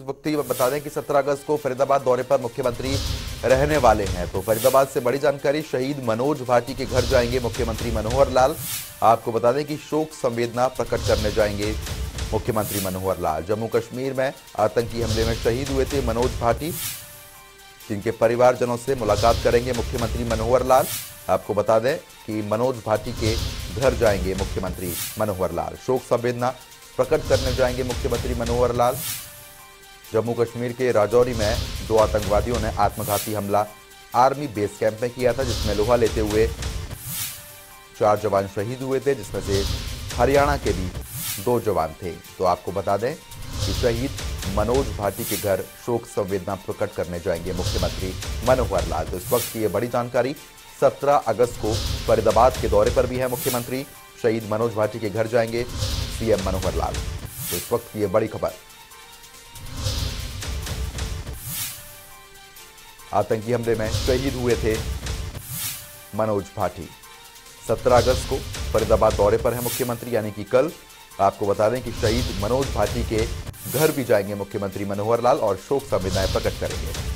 वक्त ही बता दें कि 17 अगस्त को फरीदाबाद दौरे पर मुख्यमंत्री रहने वाले हैं। तो फरीदाबाद से बड़ी जानकारी, शहीद मनोज भाटी के घर जाएँगे मुख्यमंत्री मनोहर लाल। आपको बता दें कि शोक संवेदना प्रकट करने जाएँगे मुख्यमंत्री मनोहर लाल। जम्मू कश्मीर में आतंकी हमले में शहीद हुए थे मनोज भाटी, जिनके परिवारजनों से मुलाकात करेंगे मुख्यमंत्री मनोहर लाल। आपको बता दें कि मनोज भाटी के घर जाएँगे मुख्यमंत्री मनोहर लाल। शोक संवेदना प्रकट करने जाएँगे मुख्यमंत्री मनोहर लाल। जम्मू कश्मीर के राजौरी में दो आतंकवादियों ने आत्मघाती हमला। आर्मी बेस कैंप में किया था, जिसमें लोहा लेते हुए चार जवान शहीद हुए थे, जिसमें से हरियाणा के भी दो जवान थे। तो आपको बता दें कि शहीद मनोज भाटी के घर शोक संवेदना प्रकट करने जाएँगे मुख्यमंत्री मनोहर लाल। तो इस वक्त की ये बड़ी जानकारी 17 अगस्त को फरीदाबाद के दौरे पर भी है मुख्यमंत्री। शहीद मनोज भाटी के घर जाएँगे सीएम मनोहर लाल। तो इस वक्त की ये बड़ी खबर। आतंकी हमले में शहीद हुए थे मनोज भाटी। 17 अगस्त को फरीदाबाद दौरे पर है मुख्यमंत्री, यानी कि कल। आपको बता दें कि शहीद मनोज भाटी के घर भी जाएँगे मुख्यमंत्री मनोहर लाल और शोक संवेदनाएँ प्रकट करेंगे।